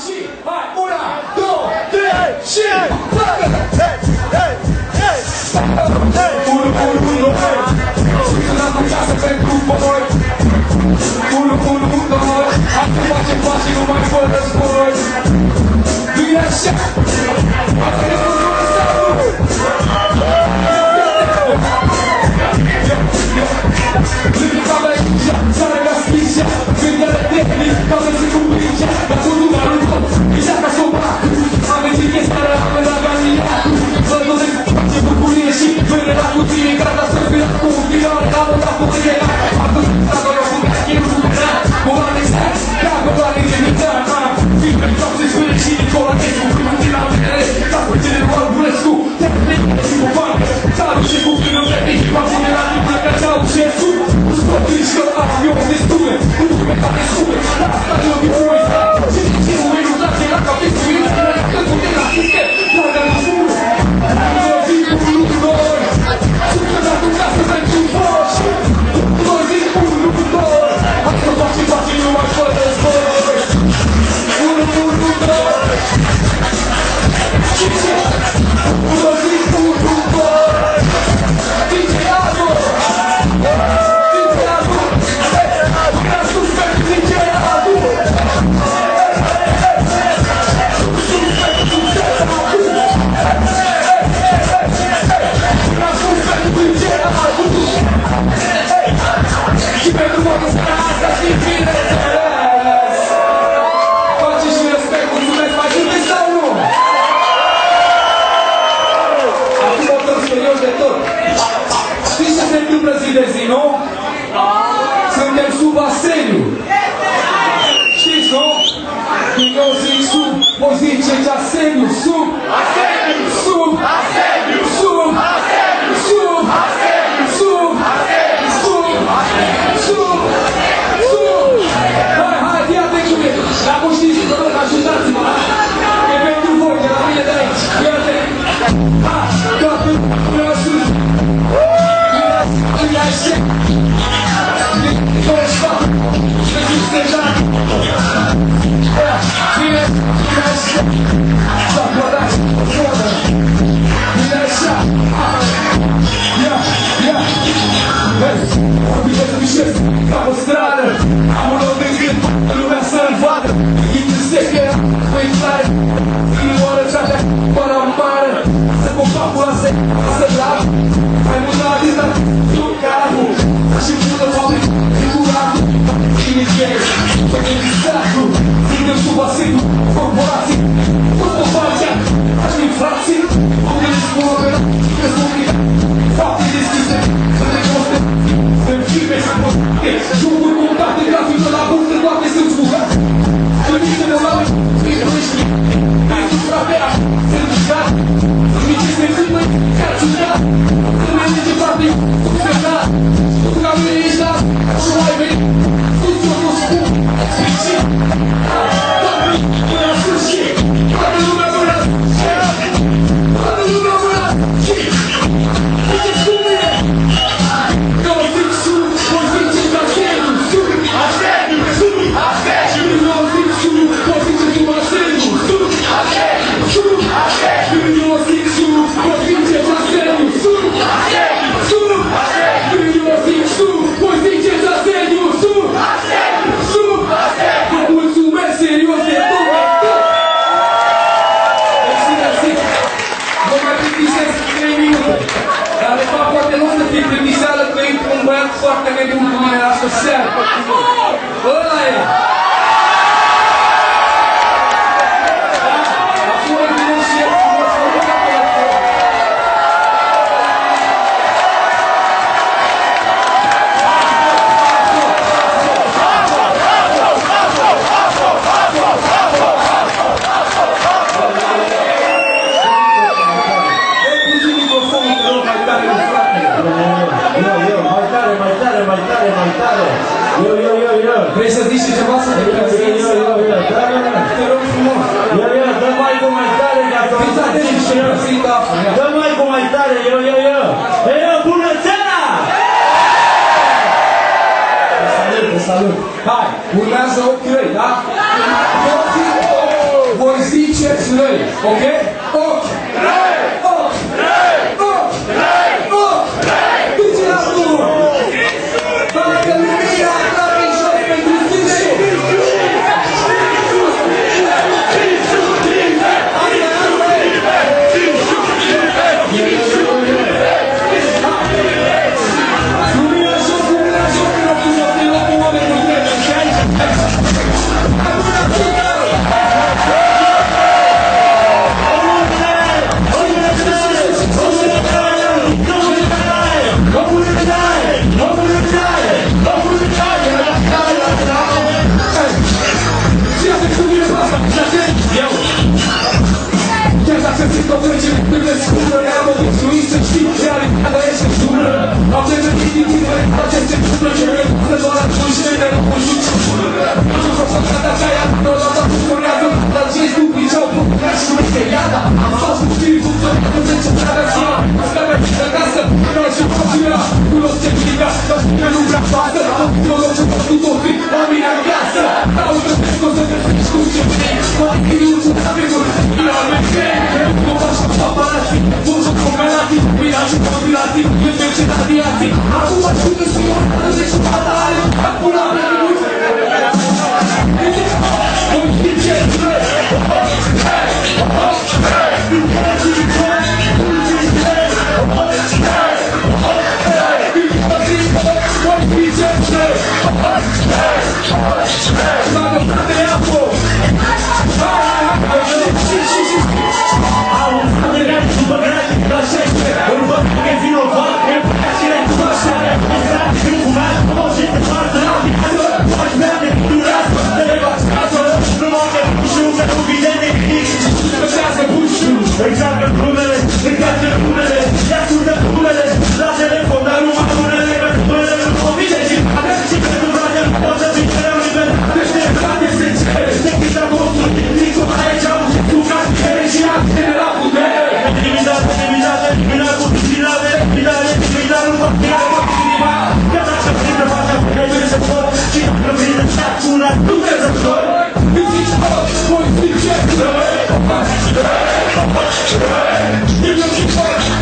Shit. Una, dos, tres, shit. Hey, hey, hey. Uno, uno, uno, Look at my legs, I'm trying to get a speech, I'm trying to get a technique, sorti ce récit pour la tête, vous la retraite, t'as foutu les lois, vous laisse tout, t'as les si vous parlez, ça a touché pour que le vrai pays parti de la ligne, la cata ou chez tout, vous sortez les choses, avion, on est tout, vous pouvez pas les trouver, la stade de Assim do Sul. parte delle culture della sua serva. Ora è. Presa dice che passa di pazienza. Dammi al commentario, glielo a cięcie kurwa Ciebie, ale wola twój śmierę, porzuć To co są lata, ja no lata tylko razem Na dzień znów i ciał, na śmiercie jada A w sposób kilku, to nie będzie prawa zła Stawiać na kasę, na się podziela Ulotcie kliga, na zmianu brak pasę To biologię po budowy, a mi na kasę A już to tylko sobie skórcie No i już na wybór, i mamy piękne Bo wasza paparazzi, włożą kombinacji Wyraży kombinacji, nie będzie radiacji A u was ludzie są, ale że się pada, ale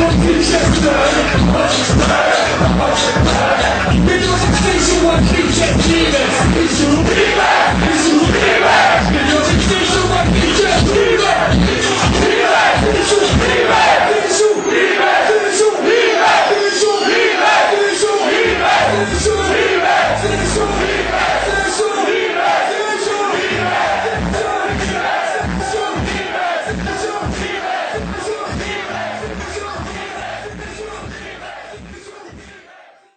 tak polamy Widzicie, że It's